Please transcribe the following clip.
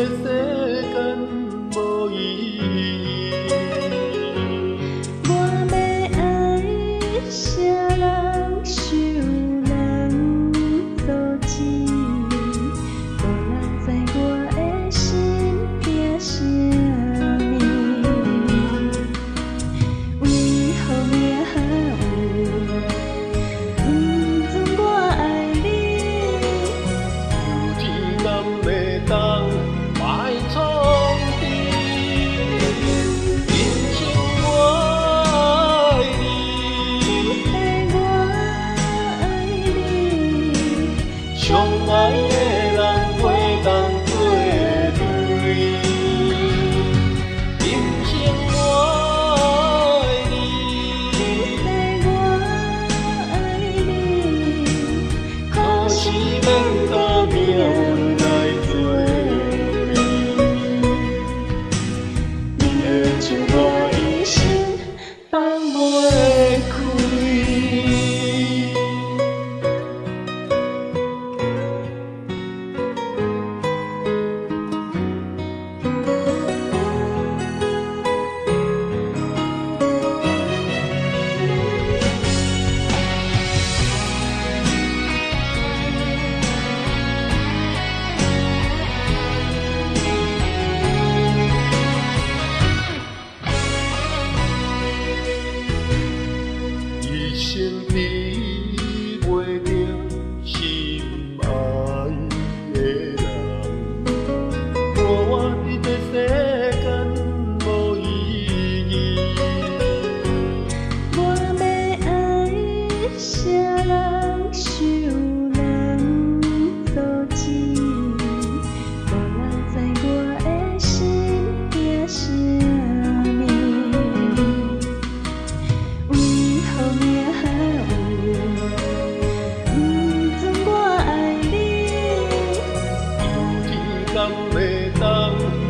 Is it? 你應明白這道，我。心未得。